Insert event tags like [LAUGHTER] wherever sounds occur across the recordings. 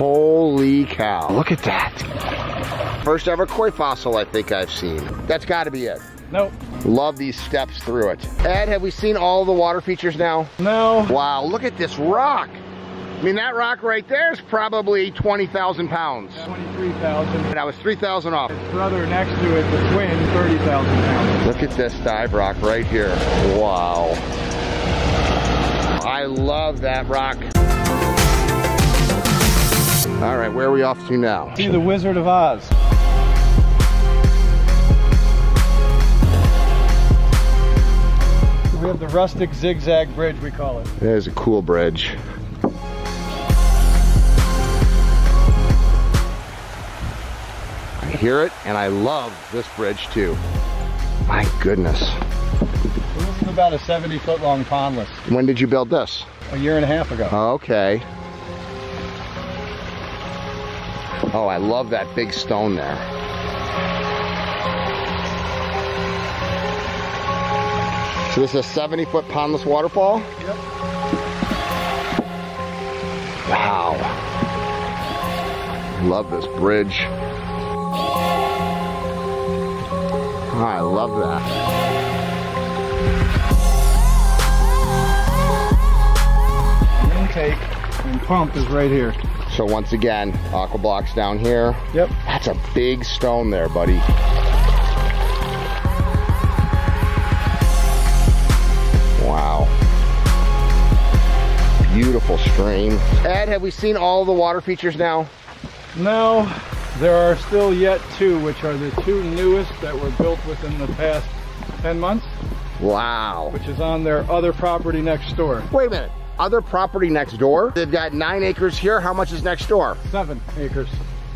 Holy cow. Look at that. First ever koi fossil I think I've seen. That's gotta be it. Nope. Love these steps through it. Ed, have we seen all the water features now? No. Wow, look at this rock. I mean, that rock right there is probably 20,000 pounds. 23,000. And I was 3,000 off. His brother next to it, the twin, 30,000 pounds. Look at this dive rock right here. Wow. I love that rock. All right, where are we off to now? See the Wizard of Oz. We have the rustic zigzag bridge, we call it. There's a cool bridge. I hear it, and I love this bridge too. My goodness. This is about a 70 foot long pondless. When did you build this? A year and a half ago. Okay. Oh, I love that big stone there. So this is a 70 foot pondless waterfall? Yep. Wow. Love this bridge. Oh, I love that. Intake and pump is right here. So once again, AquaBlox down here. Yep. That's a big stone there, buddy. Wow. Beautiful stream. Ed, have we seen all the water features now? No, there are still yet two, which are the two newest that were built within the past 10 months, Wow. which is on their other property next door. Wait a minute. Other property next door? They've got nine acres here. How much is next door? Seven acres.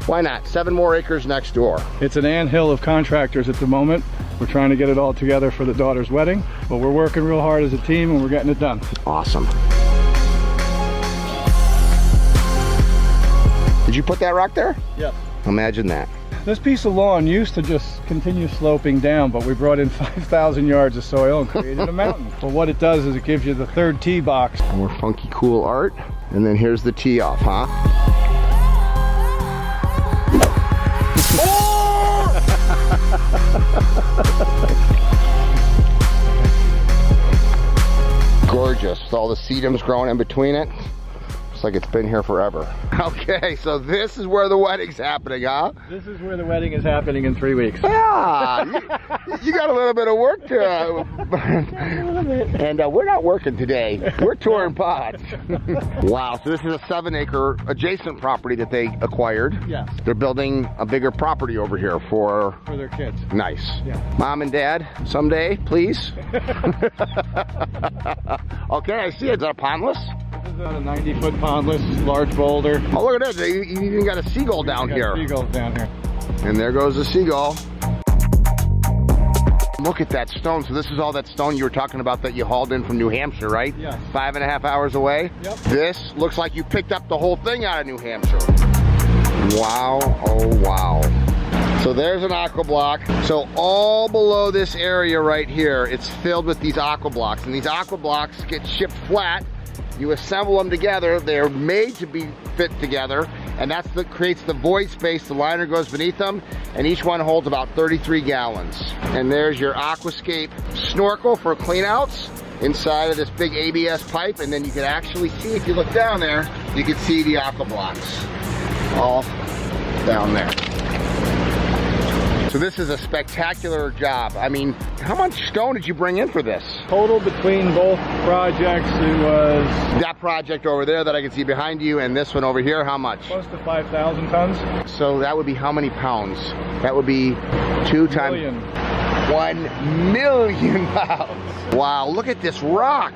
Why not? Seven more acres next door. It's an anthill of contractors at the moment. We're trying to get it all together for the daughter's wedding, but we're working real hard as a team and we're getting it done. Awesome. Did you put that rock there? Yep. Imagine that. This piece of lawn used to just continue sloping down, but we brought in [LAUGHS] 5,000 yards of soil and created a mountain. But what it does is it gives you the third tee box. More funky, cool art. And then here's the tee off, huh? [LAUGHS] Gorgeous. All the sedum's growing in between it. Looks like it's been here forever. [LAUGHS] Okay, so this is where the wedding's happening, huh? This is where the wedding is happening in three weeks. Yeah, [LAUGHS] you, you got a little bit of work to. [LAUGHS] and uh, we're not working today. We're touring pods. wow, so this is a seven acre adjacent property that they acquired. Yes, They're building a bigger property over here for for their kids. nice. Yeah. Mom and dad, someday, please. okay, I see it. Is that a pondless? This is a 90 foot pondless, large boulder. Oh, look at that. You you even got a seagull down here. Seagulls down here. And there goes the seagull. Look at that stone. So this is all that stone you were talking about that you hauled in from New Hampshire, right? Yes. Five and a half hours away? Yep. This looks like you picked up the whole thing out of New Hampshire. Wow, oh wow. So there's an aqua block. So all below this area right here, it's filled with these AquaBlox. And these AquaBlox get shipped flat. You assemble them together. They're made to be fit together. And that's what creates the void space. The liner goes beneath them. And each one holds about 33 gallons. And there's your Aquascape snorkel for cleanouts inside of this big ABS pipe. And then you can actually see, if you look down there, you can see the AquaBlox all down there. So this is a spectacular job. I mean, how much stone did you bring in for this? Total between both projects, it was That project over there that I can see behind you and this one over here, how much? close to 5,000 tons. So that would be how many pounds? That would be two times one million [LAUGHS] pounds. Wow, look at this rock.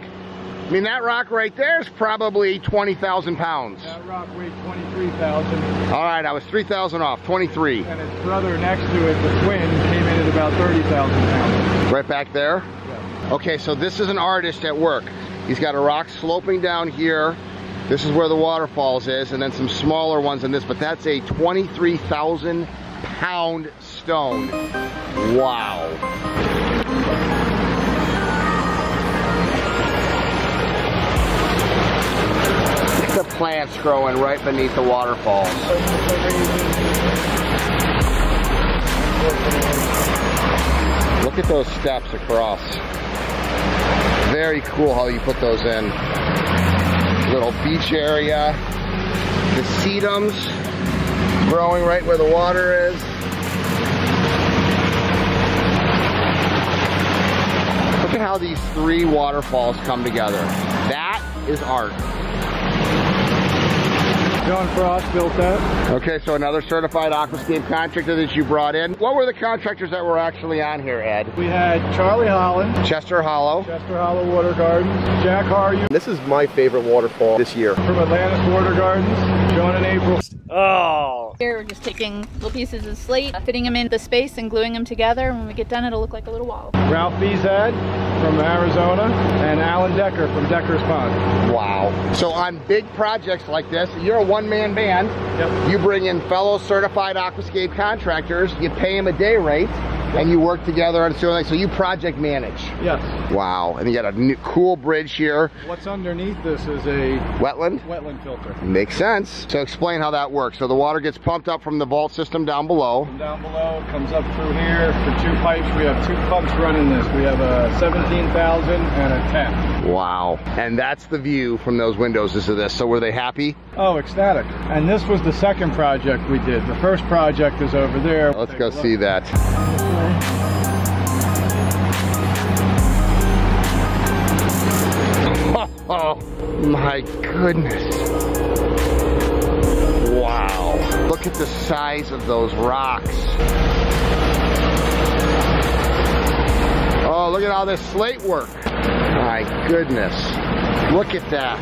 I mean, that rock right there is probably 20,000 pounds. That rock weighed 23,000, All right, I was 3,000 off, 23. and his brother next to it, the twin, came in at about 30,000 pounds. Right back there? Yeah. Okay, so this is an artist at work. He's got a rock sloping down here. This is where the waterfalls is, and then some smaller ones in this, but that's a 23,000 pound stone. Wow. Plants growing right beneath the waterfalls. Look at those steps across. Very cool how you put those in. Little beach area. The sedums growing right where the water is. Look at how these three waterfalls come together. That is art. John Frost built that. Okay, so another certified aquascape contractor that you brought in. What were the contractors that were actually on here, Ed? We had Charlie Holland, Chester Hollow. Chester Hollow Water Gardens, Jack Haryu This is my favorite waterfall this year. from Atlantis Water Gardens, John and April. Oh. Here we're just taking little pieces of slate, fitting them in the space and gluing them together. When we get done, it'll look like a little wall. Ralph Bezad from Arizona, and Alan Decker from Decker's Pond. Wow. So on big projects like this, you're a one-man band. Yep. You bring in fellow certified aquascape contractors. You pay them a day rate, and you work together on something. So you project manage. Yes. Wow. And you got a new, cool bridge here. What's underneath this is a Wetland. wetland filter. Makes sense. So explain how that works. So the water gets pumped up from the vault system down below. And down below, comes up through here. for two pipes, we have two pumps running this. We have a 17,000 and a 10. Wow. And that's the view from those windows into this. So were they happy? Oh, ecstatic. And this was the second project we did. The first project is over there. Let's Take go see that. Oh [LAUGHS] my goodness. Wow. Look at the size of those rocks. Oh, look at all this slate work. My goodness. Look at that.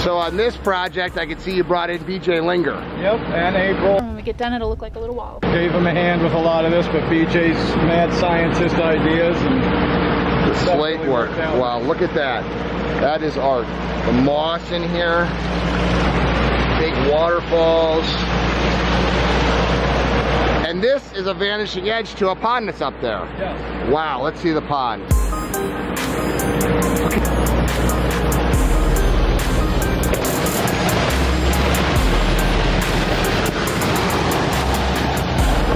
So on this project, I could see you brought in BJ Linger. Yep, and April. When we get done, it'll look like a little wall. Gave him a hand with a lot of this, but BJ's mad scientist ideas and The slate work. Wow, look at that. That is art. The moss in here, big waterfalls. And this is a vanishing edge to a pond that's up there. Wow, let's see the pond.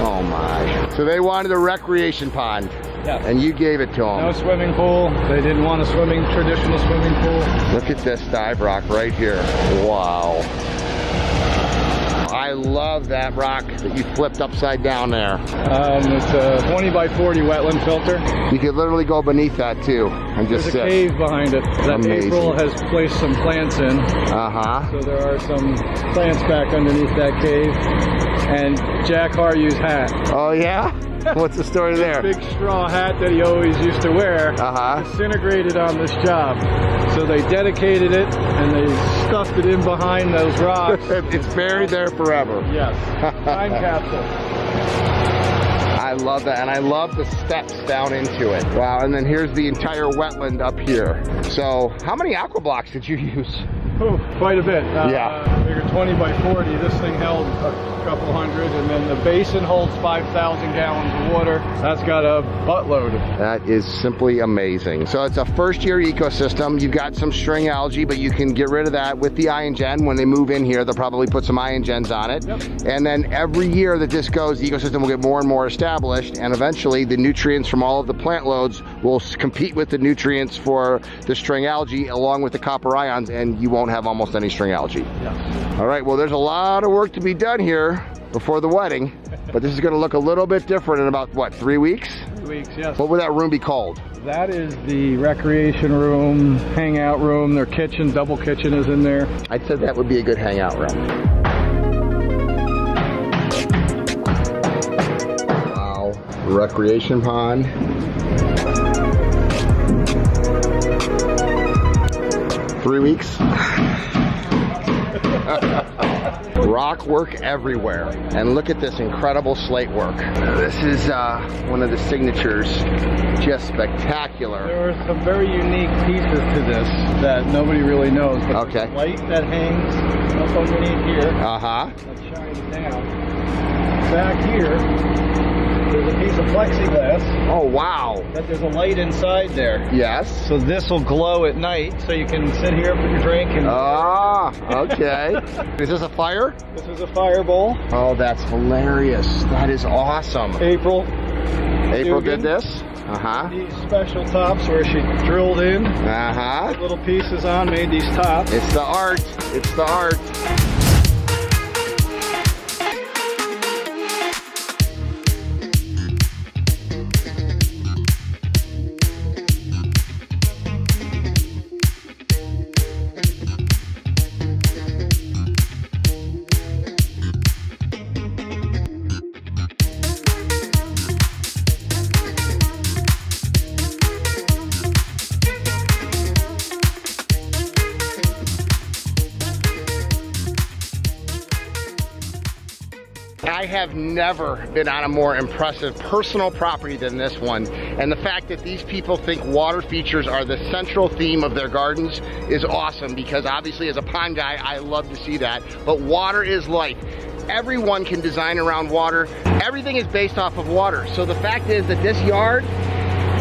Oh my. So they wanted a recreation pond Yeah. and you gave it to them. No swimming pool. They didn't want a swimming traditional swimming pool. Look at this dive rock right here. Wow. I love that rock that you flipped upside down there. Um, it's a 20 by 40 wetland filter. You could literally go beneath that too and just There's a sit. cave behind it that Amazing. April has placed some plants in. Uh-huh. So there are some plants back underneath that cave. And Jack Haryu's hat. Oh yeah? [LAUGHS] What's the story there? Big straw hat that he always used to wear. Uh-huh. Disintegrated on this job. So they dedicated it and they stuffed it in behind those rocks. [LAUGHS] it's buried there forever. yes. [LAUGHS] Time capsule. I love that, and I love the steps down into it. Wow, and then here's the entire wetland up here. So, how many AquaBlox did you use? Ooh, quite a bit. Uh, Yeah. Figure 20 by 40. This thing held couple hundred, and then the basin holds 5,000 gallons of water. That's got a buttload. That is simply amazing. So it's a first year ecosystem. You've got some string algae, but you can get rid of that with the IonGen. When they move in here, they'll probably put some IonGens on it. Yep. And then every year that this goes, the ecosystem will get more and more established. And eventually the nutrients from all of the plant loads will compete with the nutrients for the string algae along with the copper ions and you won't have almost any string algae. All right, well, there's a lot of work to be done here before the wedding, but this is gonna look a little bit different in about, what, three weeks? Three weeks, yes. What would that room be called? That is the recreation room, hangout room. Their kitchen, double kitchen is in there. I'd say that would be a good hangout room. Wow, recreation pond. Three weeks. Rock work everywhere. And look at this incredible slate work. This is uh, one of the signatures. Just spectacular. There are some very unique pieces to this that nobody really knows. But Okay. light that hangs up underneath here Uh-huh. that shines down. Back here there's a piece of plexiglass Oh, wow. that there's a light inside there. Yes. So this will glow at night, so you can sit here, put your drink, and Ah, okay. [LAUGHS] is this a fire? this is a fireball. Oh, that's hilarious. That is awesome. April, April Dugan. did this? Uh-huh. these special tops where she drilled in Uh-huh. little pieces on, made these tops. It's the art. It's the art. I have never been on a more impressive personal property than this one. And the fact that these people think water features are the central theme of their gardens is awesome because obviously as a pond guy, I love to see that. But water is life. Everyone can design around water. Everything is based off of water. So the fact is that this yard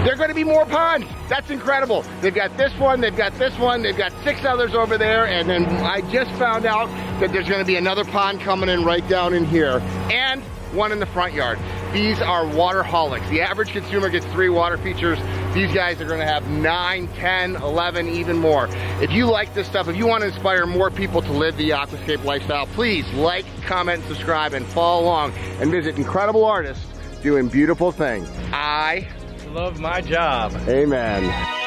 they're going to be more ponds. That's incredible. They've got this one, they've got this one, they've got six others over there, and then I just found out that there's going to be another pond coming in right down in here, and one in the front yard. These are water holics. The average consumer gets three water features. These guys are going to have nine, 10, 11, even more. If you like this stuff, if you want to inspire more people to live the aquascape lifestyle, please like, comment, subscribe, and follow along and visit incredible artists doing beautiful things. I Love my job. Amen.